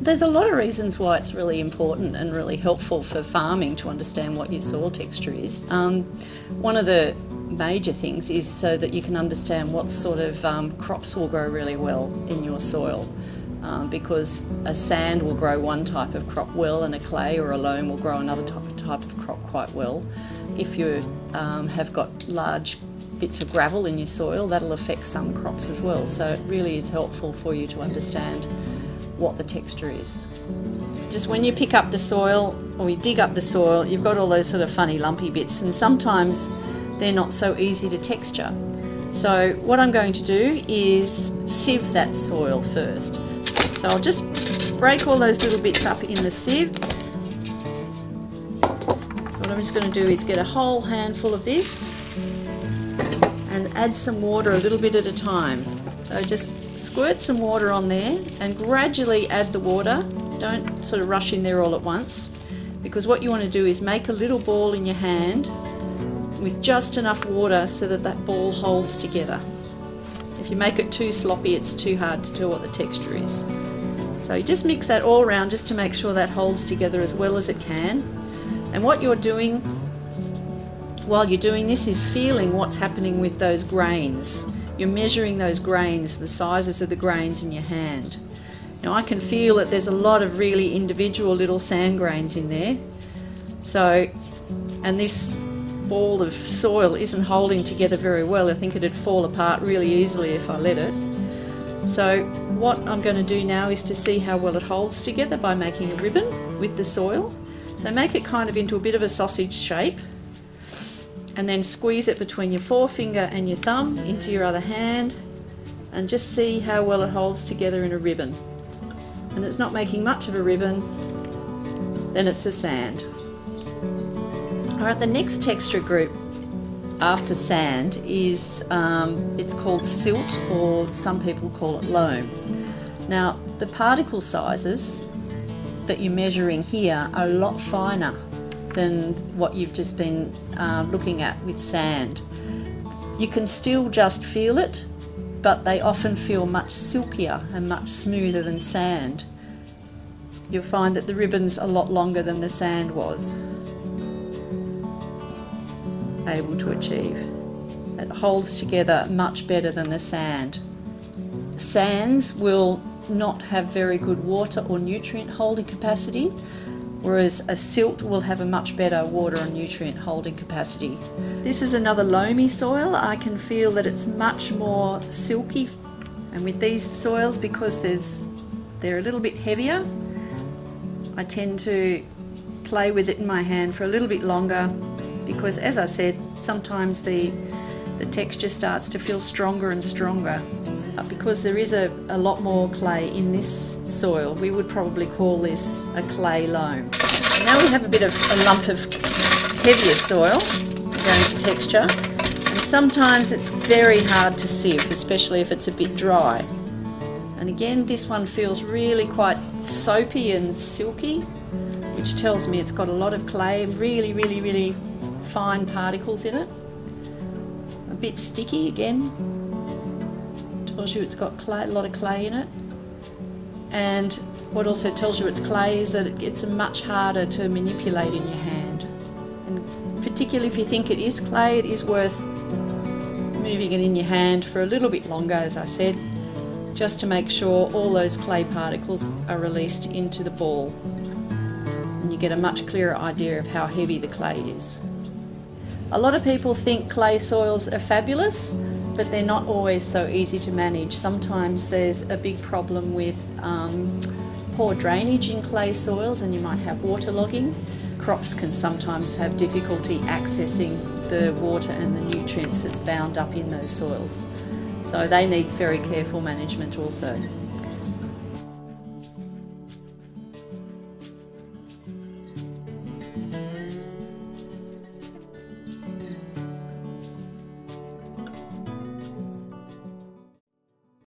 there's a lot of reasons why it's really important and really helpful for farming to understand what your soil texture is. Um, one of the major things is so that you can understand what sort of um, crops will grow really well in your soil. Um, because a sand will grow one type of crop well and a clay or a loam will grow another type of crop quite well. If you um, have got large bits of gravel in your soil, that'll affect some crops as well. So it really is helpful for you to understand what the texture is. Just when you pick up the soil or you dig up the soil, you've got all those sort of funny lumpy bits and sometimes they're not so easy to texture. So what I'm going to do is sieve that soil first. So I'll just break all those little bits up in the sieve. So what I'm just going to do is get a whole handful of this and add some water a little bit at a time. So just squirt some water on there and gradually add the water. Don't sort of rush in there all at once because what you want to do is make a little ball in your hand with just enough water so that that ball holds together. If you make it too sloppy, it's too hard to tell what the texture is. So you just mix that all around just to make sure that holds together as well as it can. And what you're doing while you're doing this is feeling what's happening with those grains. You're measuring those grains, the sizes of the grains in your hand. Now I can feel that there's a lot of really individual little sand grains in there. So, and this ball of soil isn't holding together very well. I think it'd fall apart really easily if I let it. So what I'm going to do now is to see how well it holds together by making a ribbon with the soil. So make it kind of into a bit of a sausage shape and then squeeze it between your forefinger and your thumb into your other hand and just see how well it holds together in a ribbon. And it's not making much of a ribbon, then it's a sand. Alright, the next texture group after sand is, um, it's called silt or some people call it loam. Now, the particle sizes that you're measuring here are a lot finer than what you've just been uh, looking at with sand. You can still just feel it, but they often feel much silkier and much smoother than sand. You'll find that the ribbon's a lot longer than the sand was able to achieve. It holds together much better than the sand. Sands will not have very good water or nutrient holding capacity, whereas a silt will have a much better water and nutrient holding capacity. This is another loamy soil. I can feel that it's much more silky and with these soils because there's they're a little bit heavier I tend to play with it in my hand for a little bit longer because as I said sometimes the the texture starts to feel stronger and stronger because there is a, a lot more clay in this soil, we would probably call this a clay loam. now we have a bit of a lump of heavier soil going to texture. And sometimes it's very hard to sieve, especially if it's a bit dry. And again, this one feels really quite soapy and silky, which tells me it's got a lot of clay really, really, really fine particles in it. A bit sticky again, tells you it's got clay, a lot of clay in it. And what also tells you it's clay is that it gets much harder to manipulate in your hand. And particularly if you think it is clay, it is worth moving it in your hand for a little bit longer, as I said, just to make sure all those clay particles are released into the ball. And you get a much clearer idea of how heavy the clay is. A lot of people think clay soils are fabulous, but they're not always so easy to manage. Sometimes there's a big problem with um, poor drainage in clay soils and you might have waterlogging. Crops can sometimes have difficulty accessing the water and the nutrients that's bound up in those soils. So they need very careful management also.